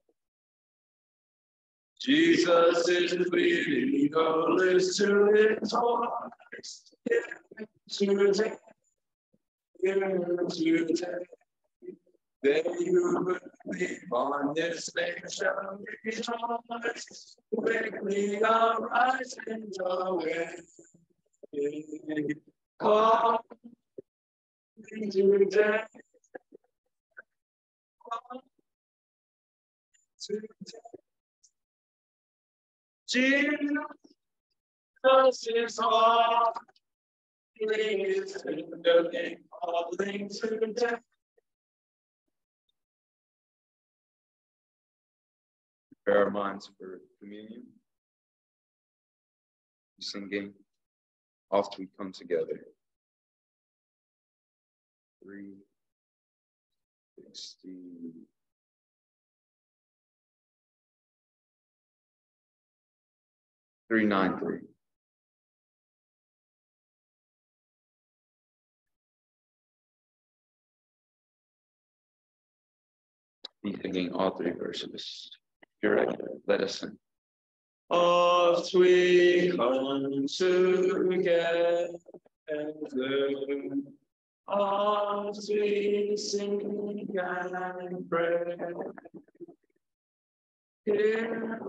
S5: Jesus is leading us to his. To then you believe on this rejoice. Quickly arise and away. Come into death. Jesus is all. Praise calling to death.
S3: Prepare our minds for communion, singing, oft we come together. Three, sixteen. Three nine three. Be singing all three verses. You're right. Let us sing. Oft we come together. Oft we sing and pray. Here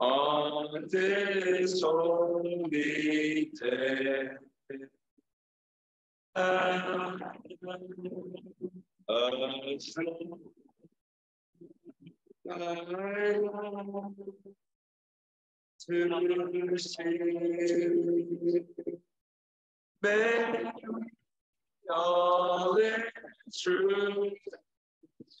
S3: on this holy day. To see all is true.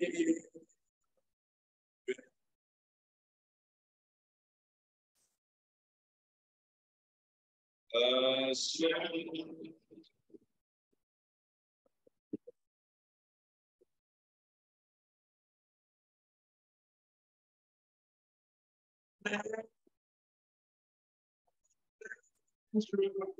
S3: Uh, thy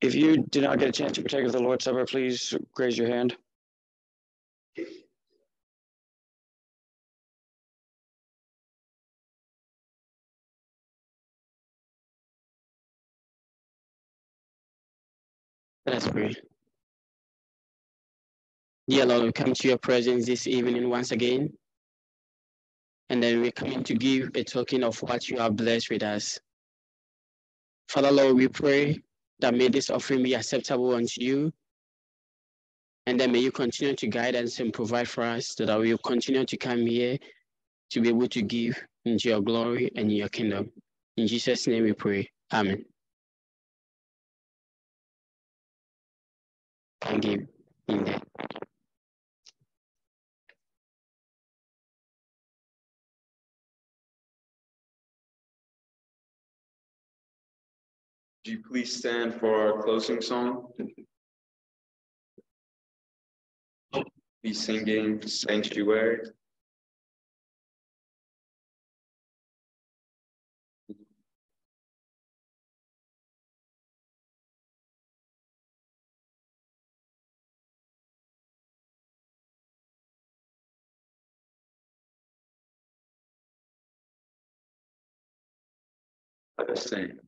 S6: If you did not get a chance to partake of the Lord's Supper, please raise your hand. Let us pray. Dear Lord, we come to your presence this evening once again. And then we're coming to give a token of what you have blessed with us. Father Lord, we pray that may this offering be acceptable unto you. And then may you continue to guide us and provide for us so that we will continue to come here to be able to give into your glory and your kingdom. In Jesus' name we pray. Amen. Thank you. In
S3: Would you please stand for our closing song? Be singing Sanctuary. Let us sing.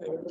S5: Oh,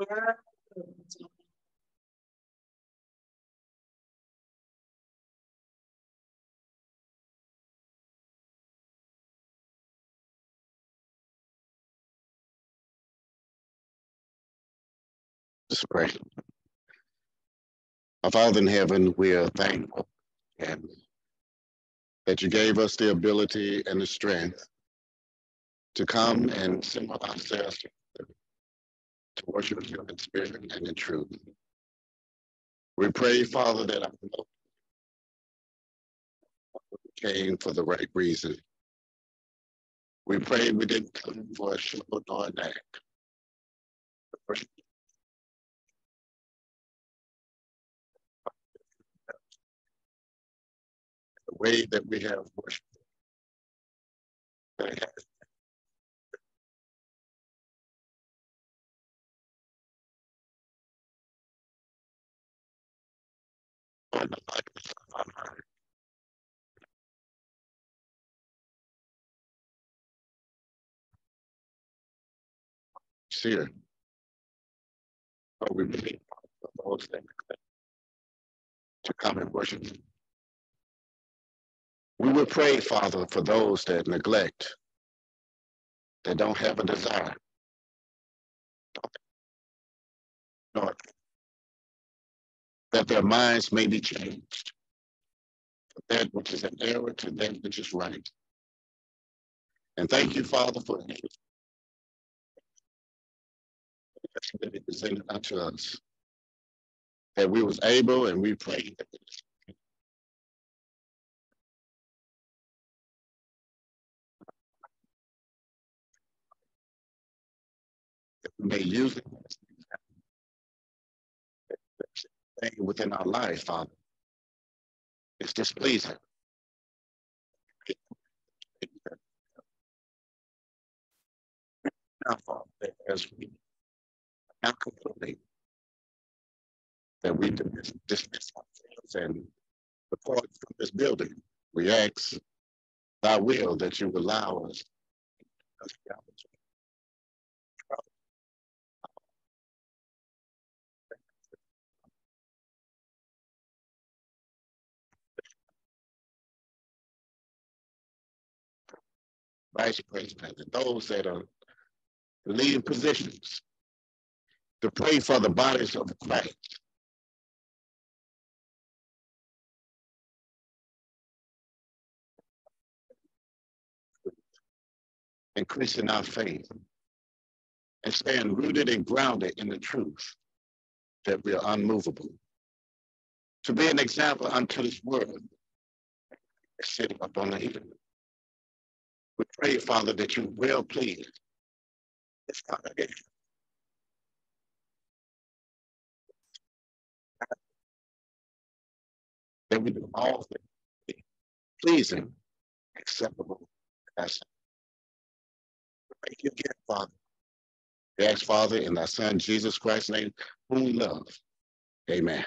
S7: Let's pray. Our Father in heaven, we are thankful and that you gave us the ability and the strength to come and assemble ourselves to worship you in spirit and in truth. We pray, Father, that our came for the right reason. We pray we didn't come for a show nor an act. The way that we have worshiped. On the likeness of our heart. Seer. But we believe those things to come and worship. We will pray, Father, for those that neglect, that don't have a desire. Lord, that their minds may be changed. That which is an error to that which is right. And thank you, Father, for that it presented unto us. That we was able and we prayed may use it thing within our lives, Father. It's displeasing. Now, Father, as we now completely that we dismiss, ourselves and depart from this building, we ask thy will that you allow us vice president and those that are leading positions to pray for the bodies of Christ. Increasing our faith and staying rooted and grounded in the truth that we are unmovable. To be an example unto this world, sitting up on the hill. We pray, Father, that you will please this congregation. that we do all things pleasing, acceptable. Thank you again, Father. We ask, Father, in thy Son, Jesus Christ's name, whom we love. Amen.